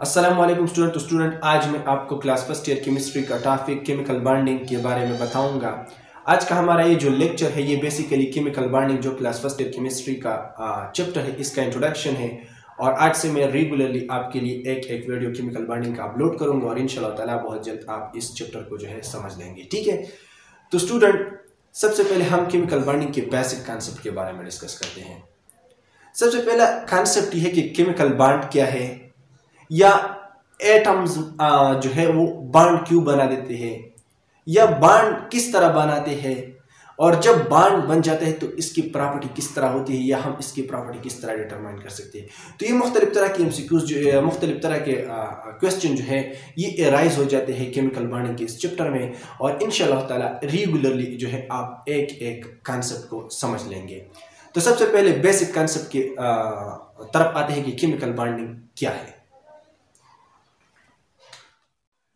Aslam student student आज मैं आपको क्लास फ़र्स्ट ईयर केमिस्ट्री का टॉपिक केमिकल बॉन्डिंग के बारे में बताऊँगा। आज का हमारा ये जो लेक्चर है, ये बेसिकली केमिकल बॉन्डिंग जो क्लास फ़र्स्ट ईयर केमिस्ट्री का चैप्टर है, इसका इंट्रोडक्शन है। और आज से मैं रेगुलरली आपके लिए एक एक वीडियो केमिकल बॉन्डिंग का अपलोड करूँगा और इन ताला बहुत जल्द आप इस चैप्टर को जो है समझ लेंगे, ठीक है? तो स्टूडेंट सबसे पहले हम केमिकल बॉन्डिंग के बेसिक कॉन्सेप्ट के बारे में डिस्कस करते हैं। सबसे पहला कॉन्सेप्ट ये है कि केमिकल बॉन्ड क्या है या एटम्स जो है वो बांड क्यों बना देते हैं? या बांड किस तरह बनाते हैं? और जब बांड बन जाते हैं तो इसकी प्रॉपर्टी किस तरह होती है? या हम इसकी प्रॉपर्टी किस तरह डिटरमाइन कर सकते हैं? तो ये मुख्तलिफ़ तरह के एम जो मुख्तलिफ़ तरह के क्वेश्चन जो है, ये एराइज हो जाते हैं केमिकल बाइंडिंग के इस चैप्टर में। और इन ताला रेगुलरली जो है, आप एक एक कॉन्सेप्ट को समझ लेंगे। तो सबसे पहले बेसिक कॉन्सेप्ट के तरफ़ आते हैं कि केमिकल बाइंडिंग क्या है।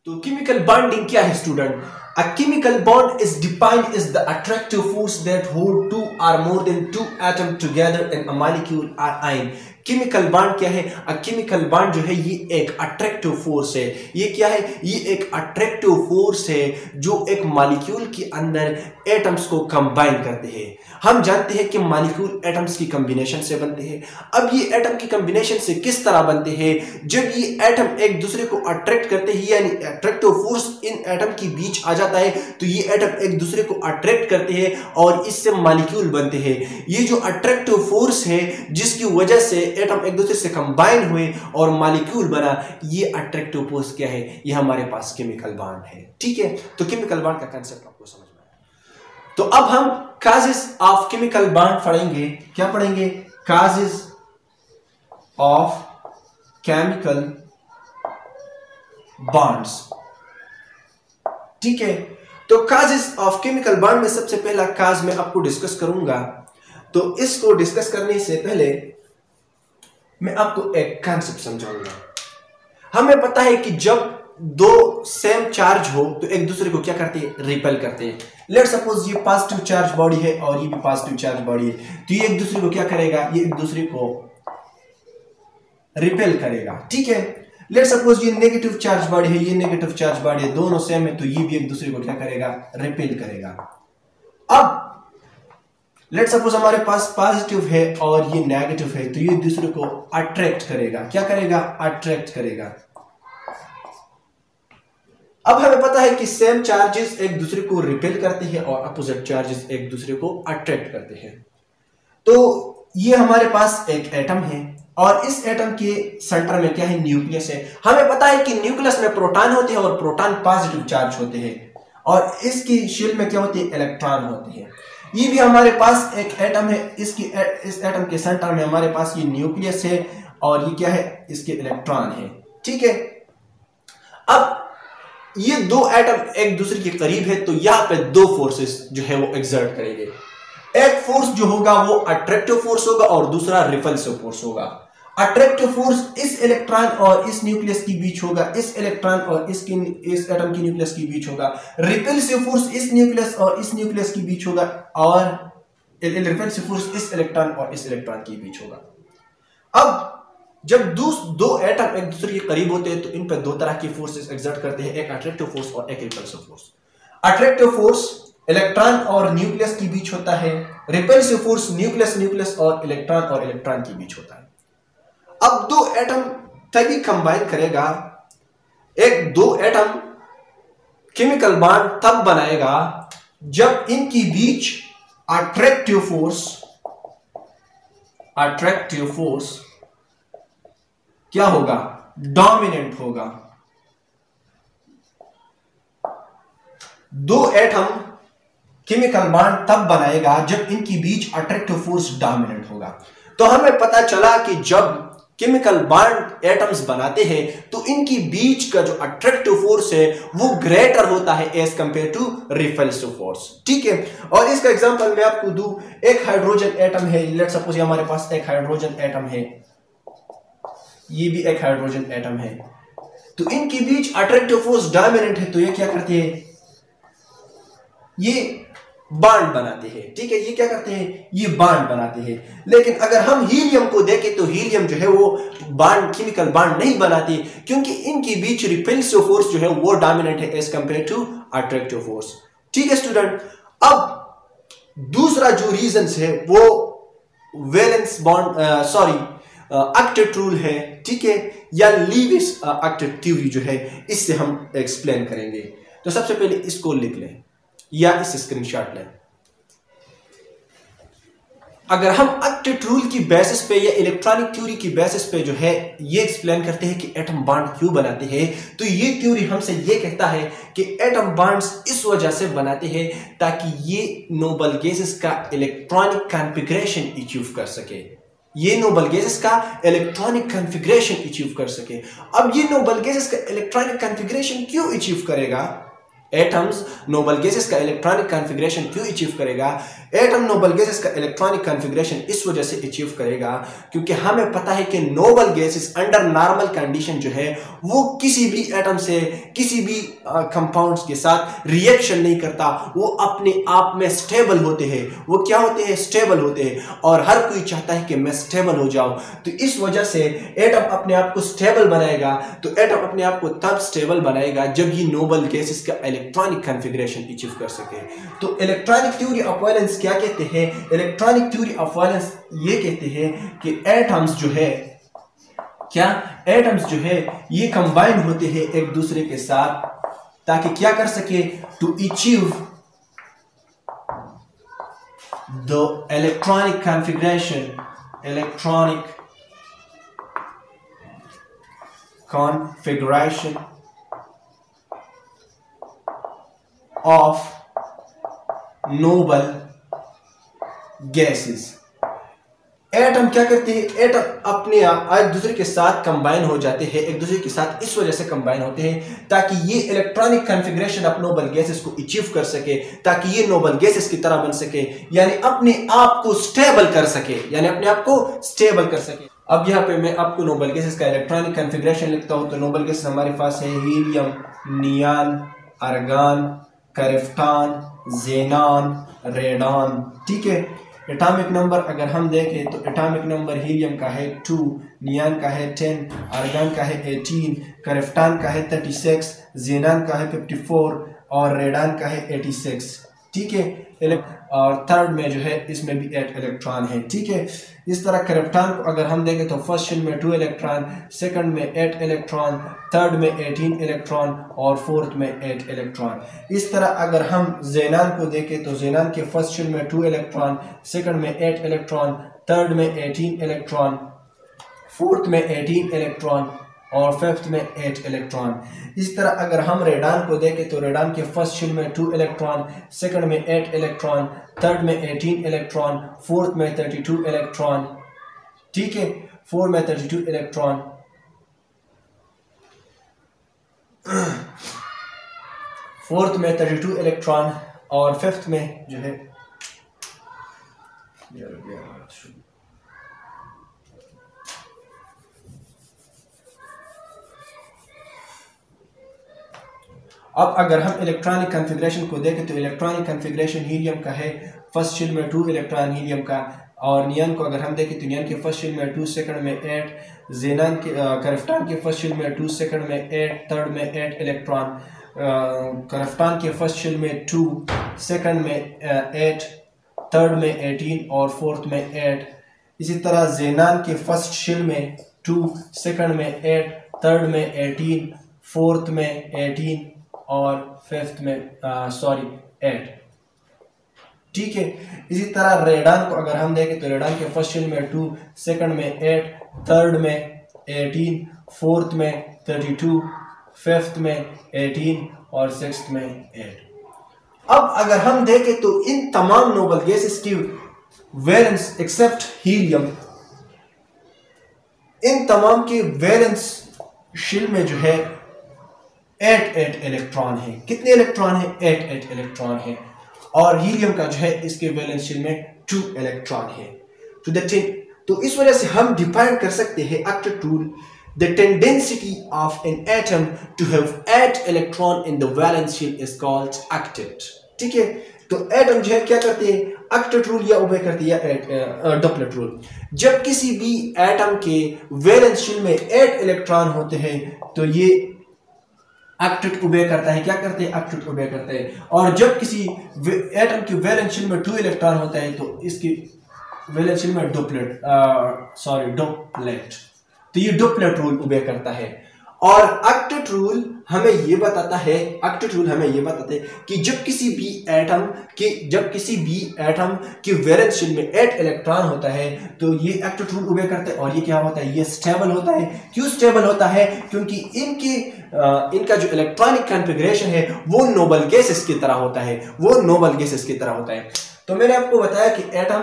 तो केमिकल बॉन्डिंग क्या है student a chemical bond is defined is the attractive force that hold two or more than two atom together in a molecule or ion chemical bond क्या है? अ केमिकल बॉन्ड जो है, ये एक अट्रैक्टिव फोर्स है। ये क्या है? ये एक अट्रैक्टिव फोर्स है जो एक मॉलिक्यूल के अंदर एटम्स को कंबाइन करते हैं। हम जानते हैं कि मॉलिक्यूल एटम्स की कॉम्बिनेशन से बनते हैं। अब ये एटम की कॉम्बिनेशन से किस तरह बनते हैं? जब ये एटम एक दूसरे को अट्रैक्ट करते हैं, यानी अट्रैक्टिव फोर्स इन एटम के बीच आ जाता है तो ये एटम एक दूसरे को अट्रैक्ट करते हैं और इससे मॉलिक्यूल बनते हैं। ये जो अट्रैक्टिव फोर्स है, जिसकी वजह से एटम एक दूसरे से कंबाइन हुए और मालिक्यूल बना, ये अट्रैक्टिव फोर्स क्या है? ये हमारे पास केमिकल बॉन्ड है। ठीक है? तो केमिकल बॉन्ड का कंसेप्ट आपको समझ में आया। तो अब हम काजेस ऑफ़ केमिकल बॉन्ड पढ़ेंगे। क्या पढ़ेंगे? काजेस ऑफ़ केमिकल बॉन्ड्स ठीक है? तो काजेस ऑफ़ केमिकल बॉन्ड में सबसे पहला काज मैं आपको डिस्कस करूँगा। तो इसको डिस्कस करने से पहले मैं आपको एक कॉन्सेप्ट समझाऊँगा। हमें पता है कि जब दो सेम चार्ज हो तो एक दूसरे को क्या करते हैं? रिपेल करते हैं। लेट सपोज़ ये पॉजिटिव चार्ज बॉडी है और ये भी पॉजिटिव चार्ज बॉडी है। तो ये एक दूसरे को क्या करेगा? ये एक दूसरे को रिपेल करेगा। ठीक है? लेट सपोज़ ये नेगेटिव चार्ज बॉडी है, ये नेगेटिव चार्ज बॉडी है, दोनों सेम है तो ये भी एक दूसरे को क्या करेगा? रिपेल करेगा। अब लेट सपोज़ हमारे पास पॉजिटिव है और ये नेगेटिव है तो ये दूसरे को अट्रैक्ट करेगा। क्या करेगा? अट्रैक्ट करेगा। अब हमें पता है कि सेम चार्जेस एक दूसरे को रिपेल करते हैं और अपोजिट चार्जेस एक दूसरे को अट्रैक्ट करते हैं। तो ये हमारे पास एक एटम है और इस एटम के सेंटर में क्या है? न्यूक्लियस है। हमें पता है कि न्यूक्लियस में प्रोटॉन होते हैं और प्रोटॉन पॉजिटिव चार्ज होते हैं और इसकी शेल में क्या होती है? इलेक्ट्रॉन होते हैं। ये भी हमारे पास एक एटम है। इसकी, इस एटम के सेंटर में हमारे पास ये न्यूक्लियस है और ये क्या है? इसके इलेक्ट्रॉन है। ठीक है? अब ये दो एटम एक दूसरे के करीब है तो यहाँ पे दो फोर्सेस जो है वो एग्जर्ट करेंगे। एक फोर्स जो होगा वो अट्रैक्टिव फोर्स होगा और दूसरा रिपल्सिव फोर्स होगा। अट्रैक्टिव फोर्स इस इलेक्ट्रॉन और इस न्यूक्लियस के बीच होगा, इस इलेक्ट्रॉन और इस की इस एटम की न्यूक्लियस के बीच होगा। रिपल्सिव फोर्स इस न्यूक्लियस और इस न्यूक्लियस के बीच होगा और रिपल्सिव फोर्स इस इलेक्ट्रॉन और इस इलेक्ट्रॉन के बीच होगा। अब जब दो एटम एक दूसरे के करीब होते हैं तो इन पर दो तरह की फोर्सेस एग्जर्ट करते हैं, एक अट्रैक्टिव फोर्स और एक repulsive force attractive force electron और न्यूक्लियस के बीच होता है, रिपल्सिव फोर्स न्यूक्लियस न्यूक्लियस और इलेक्ट्रॉन और इलेक्ट्रॉन के बीच होता है। अब दो एटम तभी कंबाइन करेगा। एक दो एटम केमिकल बॉन्ड तब बनाएगा जब इनकी बीच अट्रैक्टिव फोर्स अट्रैक्टिव फोर्स क्या होगा? डोमिनेंट होगा। दो एटम केमिकल बॉन्ड तब बनाएगा जब इनकी बीच अट्रैक्टिव फोर्स डोमिनेंट होगा। तो हमें पता चला कि जब केमिकल बॉन्ड एटम्स बनाते हैं तो इनकी बीच का जो अट्रैक्टिव फोर्स है, वो ग्रेटर होता है as compare to repulsive force ठीक है? और इसका एग्जांपल मैं आपको दू, एक हाइड्रोजन एटम है लेट सपोज़ हमारे पास एक हाइड्रोजन एटम है। ये भी एक हाइड्रोजन एटम है। तो इनके बीच अट्रैक्टिव फोर्स डोमिनेंट है तो ये क्या करते हैं? ये बांड बनाते हैं। ठीक है, ये क्या करते हैं? ये बांड बनाते हैं। लेकिन अगर हम हीलियम को देखें तो हीलियम जो है वो बांड केमिकल बांड नहीं बनाती, क्योंकि इनके बीच रिपेल्सिव फोर्स जो है वो डोमिनेट है as compare to attractive force ठीक है स्टूडेंट अब दूसरा जो रीजन है, वो valence bond sorry octet rule है। ठीक है, या लीविस एक्टेड थ्योरी जो है, इससे हम एक्सप्लेन करेंगे। तो सबसे पहले इसको लिख लें। या इस स्क्रीनशॉट लें अगर हम एक्टेड रूल की बेसिस पे या इलेक्ट्रॉनिक थ्योरी की बेसिस पे जो है, ये एक्सप्लेन करते हैं कि एटम बॉन्ड क्यों बनाते हैं तो ये थ्योरी हमसे ये कहता है कि एटम बॉन्ड्स इस वजह से बनाते हैं ताकि ये नोबल गैसेस का इलेक्ट्रॉनिक कॉन्फ़िगरेशन अचीव कर सके। ये नोबल गैसेस का इलेक्ट्रॉनिक कॉन्फ़िगरेशन अचीव कर सके। अब ये नोबल गैसेस का इलेक्ट्रॉनिक कॉन्फ़िगरेशन क्यों अचीव करेगा? एटम्स नोबल गैसेस का इलेक्ट्रॉनिक कॉन्फ़िगरेशन क्यों अचीव करेगा? एटम नोबल गैसेस का इलेक्ट्रॉनिक कॉन्फ़िगरेशन इस वजह से अचीव करेगा क्योंकि हमें पता है कि noble gases under normal condition जो है, वो किसी भी एटम से, किसी भी कंपाउंड्स के साथ रिएक्शन नहीं करता। वो अपने आप में स्टेबल होते हैं। वो क्या होते हैं? स्टेबल होते हैं। और हर कोई चाहता है कि मैं स्टेबल हो जाऊँ। तो इस वजह से एटम अपने आप को स्टेबल बनाएगा। तो एटम अपने आप को तब स्टेबल बनाएगा जब ये नोबल गैसेस का इलेक्ट्रॉनिक कॉन्फ़िगरेशन अचीव कर सके। तो इलेक्ट्रॉनिक थ्योरी ऑफ़ वैलेंस क्या कहते हैं? इलेक्ट्रॉनिक थ्योरी ऑफ़ वैलेंस ये कहते हैं कि एटम्स जो है, क्या? एटम्स जो है, ये कंबाइन होते हैं एक दूसरे के साथ, ताकि क्या कर सके? To achieve the electronic configuration electronic configuration of noble gases. Atom क्या करते हैं? एटम अपने आप, एक दूसरे के साथ कंबाइन हो जाते हैं, एक दूसरे के साथ इस वजह से कंबाइन होते हैं, ताकि ये electronic configuration of noble gases को अचीव कर सके, ताकि ये नोबल गैसेस की तरह बन सके, यानी अपने आप को स्टेबल कर सके, यानी अपने आप को स्टेबल कर सके। अब यहाँ पे मैं आपको नोबल गैसेस का इलेक्ट्रॉनिक कॉन्फ़िगरेशन लिखता हूँ तो नोबल गैसेस हमारे पास है, helium, neon argon krypton xenon, radon, ठीक है? एटॉमिक नंबर अगर हम देखें तो एटॉमिक नंबर हीलियम का है टू नियान का है टेन आर्गन का है एटीन करेफ्टान का है थर्टी सिक्स जेनान का है फिफ्टी फोर और रेडान का है एटी सिक्स ठीक है? और थर्ड में जो है, इसमें भी एट इलेक्ट्रॉन है, ठीक है? इस तरह करेप्टान को अगर हम देखें तो फ़र्स्ट शेल में टू इलेक्ट्रॉन सेकंड में एट इलेक्ट्रॉन थर्ड में एटीन इलेक्ट्रॉन और फोर्थ में एट इलेक्ट्रॉन इस तरह अगर हम जेनान को देखें तो जेनान के फ़र्स्ट शेल में टू इलेक्ट्रॉन सेकंड में एट इलेक्ट्रॉन थर्ड में एटीन इलेक्ट्रॉन फोर्थ में एटीन इलेक्ट्रॉन और फिफ्थ में एट इलेक्ट्रॉन इस तरह अगर हम रेडान को देखें तो रेडान के फ़र्स्ट शिल में टू इलेक्ट्रॉन सेकंड में एट इलेक्ट्रॉन थर्ड में एटीन इलेक्ट्रॉन फोर्थ में थर्टी टू इलेक्ट्रॉन ठीक है? फोर में थर्टी टू इलेक्ट्रॉन फोर्थ में थर्टी टू इलेक्ट्रॉन और फिफ्थ में जो है अब अगर हम इलेक्ट्रॉनिक कन्फिग्रेशन को देखें तो इलेक्ट्रॉनिक कन्फिग्रेशन हीलियम का है फ़र्स्ट शिल में टू इलेक्ट्रॉन हीलियम का, और नियन को अगर हम देखें तो नियन के फ़र्स्ट शिल में टू सेकंड में एट जेनान के करफ्टान के फ़र्स्ट शिल में टू सेकंड में एट थर्ड में एट इलेक्ट्रॉन करफ्टान के फ़र्स्ट शिल में टू सेकंड में एट थर्ड में एटीन और फोर्थ में एट इसी तरह जेनान के फ़र्स्ट शिल में टू सेकंड में एट थर्ड में एटीन फोर्थ में एटीन और फिफ्थ में सॉरी एट ठीक है, इसी तरह रेडान को अगर हम देखें तो रेडान के फ़र्स्ट शिल में टू सेकंड में एट थर्ड में एटीन फोर्थ में थर्टी टू फिफ्थ में एटीन और सिक्स में एट अब अगर हम देखें तो इन तमाम नोबल गैसेस की वैलेंस एक्सेप्ट हीलियम इन तमाम की वैलेंस शिल में जो है एट एट इलेक्ट्रॉन है। कितने इलेक्ट्रॉन है? एट एट इलेक्ट्रॉन है। और हीलियम का जो है, इसके वैलेंस शेल में टू इलेक्ट्रॉन है। तो दैट तो इस वजह से हम डिफाइन कर सकते हैं after rule the tendency of an atom to have eight electron in the valence shell is called octet ठीक है? तो एटम जो है, क्या करते हैं? अक्टेट रूल या उबे करते हैं, या डॉपलेट रूल जब किसी भी एटम के वैलेंस शेल में एट इलेक्ट्रॉन होते हैं तो ये एक्टेट उबे करता है, क्या करते हैं? एक्ट्रिट उबे करते हैं। और जब किसी एटम की वैलेंस में टू इलेक्ट्रॉन होते हैं तो इसकी वैलेंस में डोपलेट सॉरी डोपलेट तो ये डोपलेट रूल उबे करता है। और अक्टेट रूल हमें ये बताता है अक्टेट रूल हमें ये बताते हैं कि जब किसी भी एटम के, जब किसी भी एटम के वैलेंस शेल में एट इलेक्ट्रॉन होता है तो ये एक्टेट रूल उबे करते हैं। और ये क्या होता है? ये स्टेबल होता है। क्यों स्टेबल होता है? क्योंकि इनके इनका जो इलेक्ट्रॉनिक कॉन्फ़िगरेशन है, वो नोबल गैसेस की तरह होता है। वो नोबल गैसेस की तरह होता है। तो मैंने आपको बताया कि एटम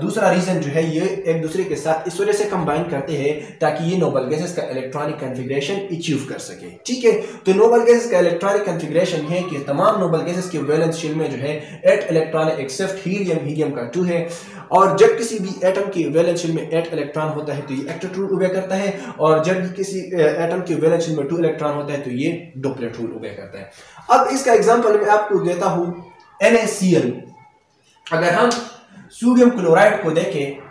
दूसरा रीजन जो है ये एक दूसरे के साथ इस वजह से कंबाइन करते हैं ताकि ये नोबल गैसेस का इलेक्ट्रॉनिक कन्फिग्रेशन अचीव कर सके। ठीक है? तो नोबल गैसेस का इलेक्ट्रॉनिक कन्फिग्रेशन है कि तमाम नोबल गैसेस के वैलेंस शेल में जो है eight electron except helium helium का टू है। और जब किसी भी एटम के वैलेंस शेल में एट इलेक्ट्रॉन होता है तो ये एक्टेट रूल उबे करता है और जब किसी एटम के वैलेंस शेल में टू इलेक्ट्रॉन होता है तो ये डोपलेट रूल उबे करता है। अब इसका एग्ज़ाम्पल मैं आपको देता हूँ NaCl अगर हम सोडियम क्लोराइड को देखें,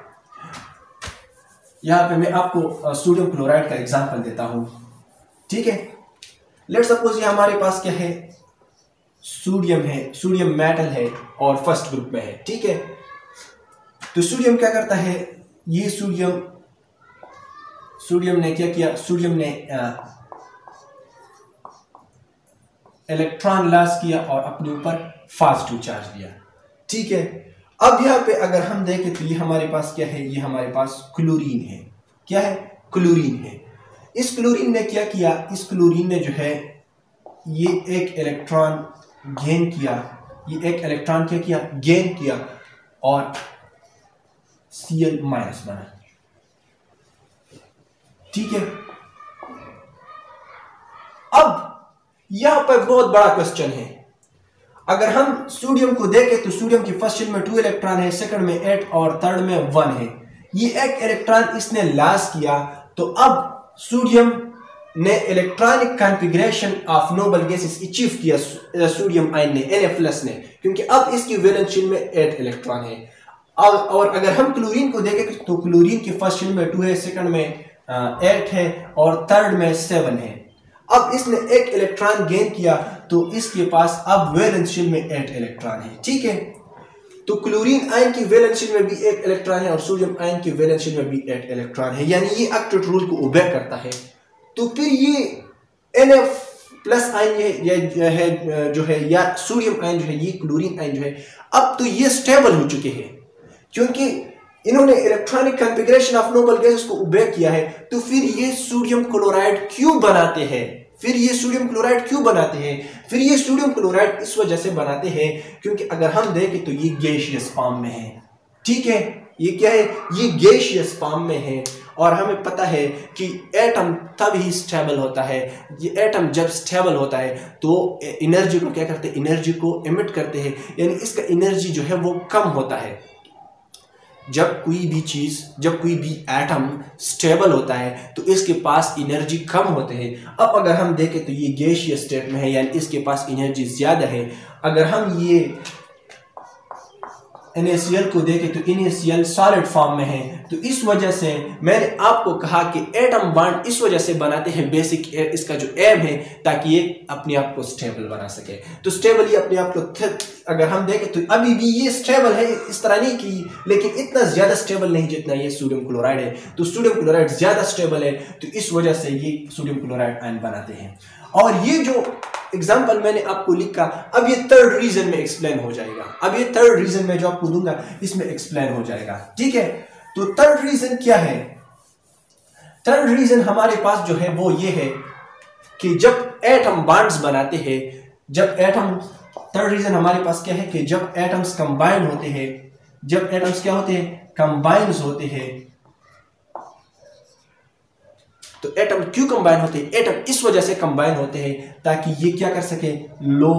यहाँ पे मैं आपको सोडियम क्लोराइड का एग्जांपल देता हूँ। ठीक है? लेट सपोज़ ये हमारे पास क्या है? सोडियम है, सोडियम मेटल है और फ़र्स्ट ग्रुप में है। ठीक है? तो सोडियम क्या करता है? ये सोडियम सोडियम ने क्या किया? सोडियम ने इलेक्ट्रॉन लॉस किया और अपने ऊपर फास्ट टू चार्ज दिया। ठीक है? अब यहाँ पे अगर हम देखें तो ये हमारे पास क्या है? ये हमारे पास क्लोरीन है। क्या है? क्लोरीन है। इस क्लोरीन ने क्या किया? इस क्लोरीन ने जो है, ये एक इलेक्ट्रॉन गेन किया। ये एक इलेक्ट्रॉन क्या किया? गेन किया और Cl माइनस बना। ठीक है? अब यहाँ पर बहुत बड़ा क्वेश्चन है। अगर हम सोडियम को देखें तो सोडियम की फ़र्स्ट शेल में टू इलेक्ट्रॉन है सेकंड में एट और थर्ड में वन है। ये एक इलेक्ट्रॉन इसने लॉस किया तो अब सोडियम ने electronic configuration of noble gases achieve किया सोडियम आयन ने एन ने क्योंकि अब इसकी वैलेंस शेल में एट इलेक्ट्रॉन है। और, और अगर हम क्लोरीन को देखें तो क्लोरीन की फ़र्स्ट शेल में टू है सेकंड में एट है और थर्ड में सेवन है। अब इसने एक इलेक्ट्रॉन गेन किया तो इसके पास अब वैलेंस शेल में एट इलेक्ट्रॉन है, ठीक है? तो क्लोरीन आयन की वैलेंस शेल में भी एक इलेक्ट्रॉन है और सोडियम आयन की वैलेंस शेल में भी एट इलेक्ट्रॉन है, यानी ये एक्टेट रूल को ओबे करता है। तो फिर ये एन एफ़ प्लस आयन ये है, जो है, या सोडियम आयन जो है, ये क्लोरीन आयन जो है, अब तो ये स्टेबल हो चुके हैं। क्योंकि इन्होंने electronic configuration of noble gas को उबे किया है तो फिर ये सोडियम क्लोराइड क्यों बनाते हैं? फिर ये सोडियम क्लोराइड क्यों बनाते हैं? फिर ये सोडियम क्लोराइड इस वजह से बनाते हैं क्योंकि अगर हम देखें तो ये गैशियस फॉर्म में है। ठीक है? ये क्या है? ये गैशियस फॉर्म में है। और हमें पता है कि एटम तब ही स्टेबल होता है। ये एटम जब स्टेबल होता है तो एनर्जी को क्या करते हैं? एनर्जी को एमिट करते हैं। यानी इसका एनर्जी जो है वो कम होता है। जब कोई भी चीज़, जब कोई भी एटम स्टेबल होता है तो इसके पास एनर्जी कम होते हैं। अब अगर हम देखें तो ये गैशियस स्टेट में है, यानी इसके पास एनर्जी ज़्यादा है। अगर हम ये NaCl को देखें तो NaCl सॉलिड फॉर्म में है। तो इस वजह से मैंने आपको कहा कि एटम बॉन्ड इस वजह से बनाते हैं बेसिक इसका जो एम है, ताकि ये अपने आप को स्टेबल बना सके। तो स्टेबल ये अपने आप को अगर हम देखें तो अभी भी ये स्टेबल है, इस तरह नहीं की, लेकिन इतना ज़्यादा स्टेबल नहीं जितना ये सोडियम क्लोराइड है। तो सोडियम क्लोराइड ज़्यादा स्टेबल है तो इस वजह से ये सोडियम क्लोराइड आयन बनाते हैं। और ये जो एग्ज़ाम्पल मैंने आपको लिखा, अब ये थर्ड रीजन में एक्सप्लेन हो जाएगा। अब ये थर्ड रीजन में जो आपको दूँगा, इसमें एक्सप्लेन हो जाएगा। ठीक है? तो थर्ड रीजन क्या है? थर्ड रीजन हमारे पास जो है वो ये है कि जब एटम बॉन्ड्स बनाते हैं, जब एटम थर्ड रीजन हमारे पास क्या है कि जब एटम्स कंबाइन होते हैं, जब एटम्स क्या होते हैं? कंबाइन होते हैं। तो एटम क्यों कंबाइन होते हैं? एटम इस वजह से कंबाइन होते हैं ताकि ये क्या कर सके? लो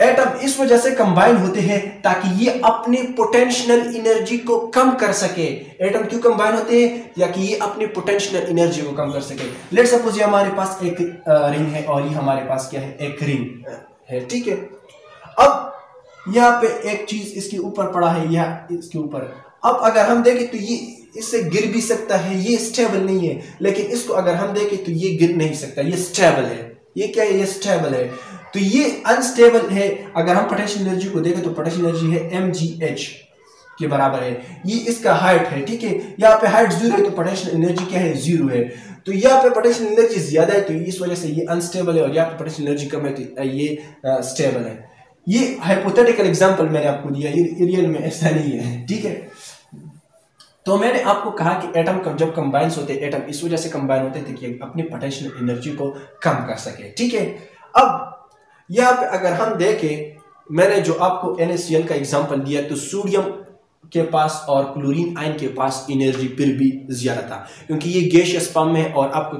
एटम इस वजह से कंबाइन होते हैं ताकि ये अपनी पोटेंशियल एनर्जी को कम कर सके। एटम क्यों कंबाइन होते हैं? या कि ये अपनी पोटेंशियल एनर्जी को कम कर सके। लेट सपोज़ ये हमारे पास एक रिंग है और ये हमारे पास क्या है? एक रिंग है, ठीक है? अब यहाँ पे एक चीज़ इसके ऊपर पड़ा है या इसके ऊपर। अब अगर हम देखें तो ये, इससे गिर भी सकता है, ये स्टेबल नहीं है, लेकिन इसको अगर हम देखें तो ये गिर नहीं सकता, ये स्टेबल है। ये क्या है? ये स्टेबल है। तो ये अनस्टेबल है। अगर हम पोटेंशियल एनर्जी को देखें तो पोटेंशियल एनर्जी है एच के बराबर है। ये इसका हाइट है, ठीक है? यहाँ पे हाइट ज़ीरो है तो पोटेंशियल एनर्जी क्या है? ज़ीरो है। तो यहाँ पे पोटेंशियल एनर्जी ज़्यादा है तो इस वजह से ये अनस्टेबल है और यहाँ पे पोटेंशियल एनर्जी कम है तो ये स्टेबल है। ये हाइपोथेटिकल एग्ज़ाम्पल मैंने आपको दिया, ये रियल में ऐसा नहीं है, ठीक है? तो मैंने आपको कहा कि एटम जब कंबाइंस होते एटम इस वजह से कंबाइन होते थे कि अपनी पोटेंशियल एनर्जी को कम कर सके, ठीक है? अब, यहाँ पे अगर हम देखें, मैंने जो आपको एनएससीएल का एग्ज़ाम्पल दिया तो सोडियम के पास और क्लोरीन आयन के पास एनर्जी फिर भी ज़्यादा था। क्योंकि ये गैशियस फॉर्म में और आपको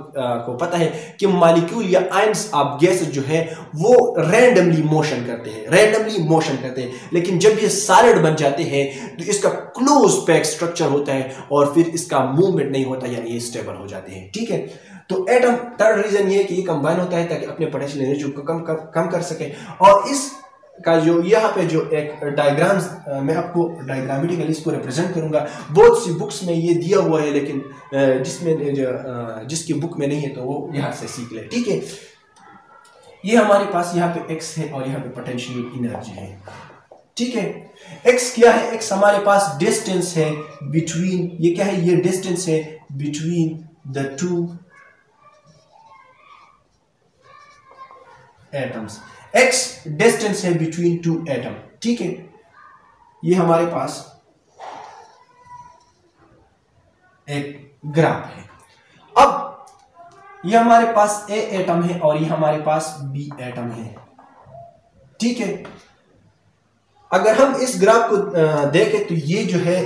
को पता है कि मालिक्यूल या आयंस आप गैस जो है वो रैंडमली मोशन करते हैं रैंडमली मोशन करते हैं। लेकिन जब ये सॉलिड बन जाते हैं तो इसका क्लोज पैक स्ट्रक्चर होता है और फिर इसका मूवमेंट नहीं होता यानी ये स्टेबल हो जाते हैं। ठीक है? तो एटम थर्ड रीजन ये कि ये कंबाइन होता है ताकि अपने पोटेंशियल एनर्जी को कम कम, कम कर सके। और इस का जो यहाँ पे जो एक डायग्राम्स मैं आपको डायग्रामेटिकली इसको रिप्रेजेंट करूँगा। बहुत सी बुक्स में ये दिया हुआ है, लेकिन जिसमें जिसकी बुक में नहीं है तो वो यहाँ से सीख ले। ठीक है? ये हमारे पास यहाँ पे एक्स है और यहाँ पे पोटेंशियल एनर्जी है। ठीक है? एक्स क्या है? एक्स हमारे पास डिस्टेंस है बिटवीन ये क्या है? ये डिस्टेंस है between the two atoms x distance है बिटवीन टू एटम ठीक है? ये हमारे पास एक ग्राफ है। अब ये हमारे पास ए एटम है और ये हमारे पास बी एटम है। ठीक है? अगर हम इस ग्राफ को देखें तो ये जो है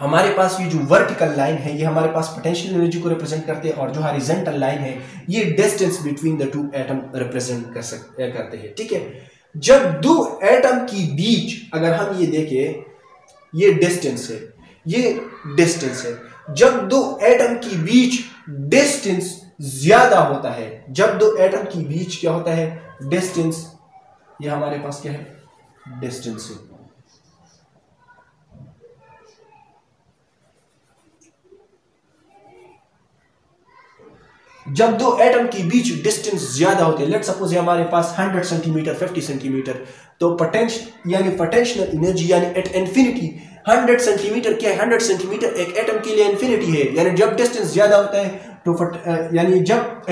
हमारे पास ये जो वर्टिकल लाइन है, ये हमारे पास पोटेंशियल एनर्जी को रिप्रेजेंट करते हैं और जो हॉरिजेंटल लाइन है, ये distance between the two atom represent कर सकते करते हैं, ठीक है? जब दो एटम की बीच, अगर हम ये देखें, ये डिस्टेंस है, ये डिस्टेंस है। जब दो एटम की बीच डिस्टेंस ज़्यादा होता है, जब दो एटम की बीच क्या होता है? डिस्टेंस ये हमारे पास क्या है? डिस्टेंस है। जब दो एटम के बीच डिस्टेंस ज़्यादा होते हैं लेट सपोज़ हमारे पास 100 सेंटीमीटर 50 सेंटीमीटर तो पोटेंशियल यानी पोटेंशियल एनर्जी यानी एट इन्फिनिटी 100 सेंटीमीटर क्या है? 100 सेंटीमीटर एक एटम के लिए इन्फिनिटी है। यानी जब डिस्टेंस ज़्यादा होता है तो यानी जब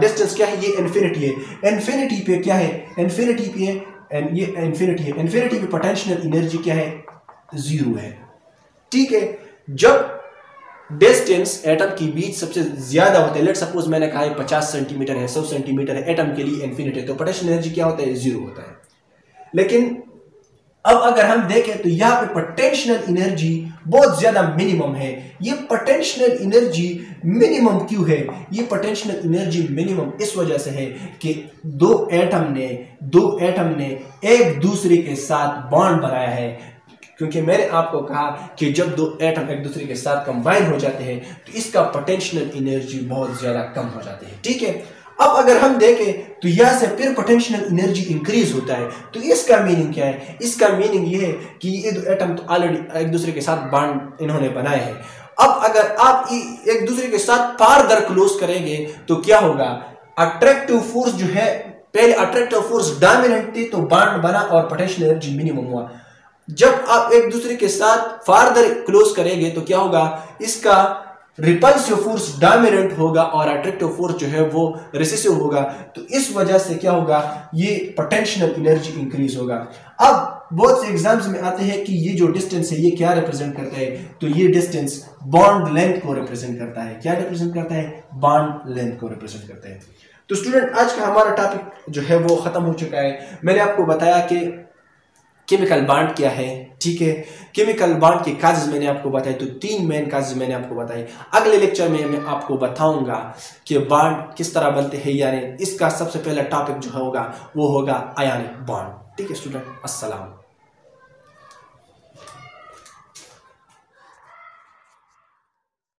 डिस्टेंस क्या है? ये इन्फिनिटी है। इन्फिनिटी पे क्या है? इन्फिनिटी पे ये इन्फिनिटी है। इन्फिनिटी पे पोटेंशियल एनर्जी क्या है? ज़ीरो है। ठीक है? जब डिस्टेंस एटम के बीच सबसे ज़्यादा होता है। लेट सपोज़ मैंने कहा है पचास सेंटीमीटर है, सौ सेंटीमीटर है एटम के लिए इन्फिनिट है तो पोटेंशियल एनर्जी क्या होता है? ज़ीरो होता है। लेकिन अब अगर हम देखें तो यहाँ पे पोटेंशियल एनर्जी बहुत ज़्यादा मिनिमम है। ये पोटेंशियल एनर्जी मिनिमम क्यों है? ये पोटेंशियल एनर्जी मिनिमम इस वजह से है कि दो एटम ने, दो एटम ने एक दूसरे के साथ बॉन्ड बनाया है। क्योंकि मैंने आपको कहा कि जब दो एटम एक दूसरे के साथ कंबाइन हो जाते हैं तो इसका पोटेंशियल एनर्जी बहुत ज़्यादा कम हो जाती है। ठीक है? अब अगर हम देखें तो यहाँ से फिर पोटेंशियल एनर्जी इंक्रीज होता है। तो इसका मीनिंग क्या है? इसका मीनिंग ये है कि ये दो एटम तो ऑलरेडी एक दूसरे के साथ बॉन्ड इन्होंने बनाए हैं। अब अगर आप एक दूसरे के साथ पार दर क्लोज करेंगे तो क्या होगा? अट्रैक्टिव फोर्स जो है, पहले अट्रैक्टिव फोर्स डोमिनेंट थी तो बॉन्ड बना और पोटेंशियल एनर्जी मिनिमम हुआ। जब आप एक दूसरे के साथ फार्दर क्लोज करेंगे तो क्या होगा? इसका रिपल्सिव फोर्स डोमिनेंट होगा और अट्रैक्टिव फोर्स जो है वो रिसेसिव होगा। तो इस वजह से क्या होगा? ये पोटेंशियल एनर्जी इंक्रीज होगा। अब बहुत से एग्ज़ाम्स में आते हैं कि ये जो डिस्टेंस है, ये क्या रिप्रेजेंट करता है? तो ये डिस्टेंस बॉन्ड लेंथ को रिप्रेजेंट करता है। क्या रिप्रेजेंट करता है? बॉन्ड लेंथ को रिप्रेजेंट करता है। तो स्टूडेंट आज का हमारा टॉपिक जो है वो खत्म हो चुका है। मैंने आपको बताया कि केमिकल बाड क्या है, ठीक है? केमिकल बाड के काजेज मैंने आपको बताए तो तीन मेन काजेज मैंने आपको बताए। अगले लेक्चर में मैं आपको बताऊँगा कि बाड किस तरह बनते हैं, यानी इसका सबसे पहला टॉपिक जो होगा, वो होगा आयानिक बॉन्ड ठीक है स्टूडेंट अस्सलाम